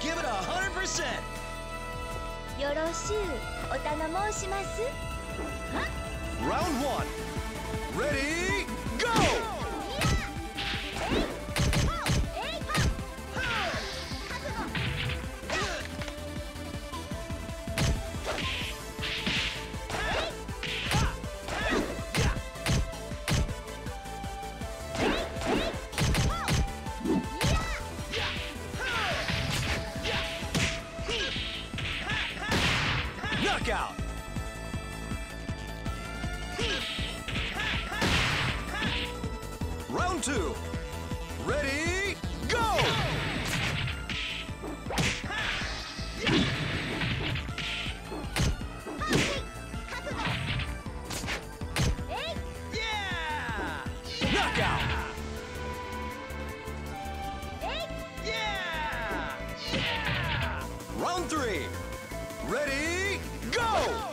Give it a hundred percent. よろしゅうお頼申します Round one. Ready, Knockout! Round two. Ready, go! Yeah! Knockout! Yeah! Yeah! Round three. Ready, go!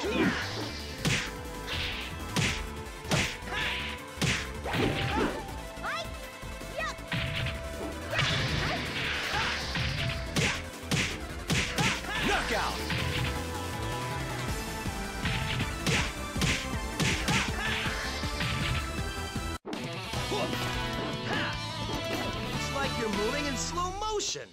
It's like you're moving in slow motion.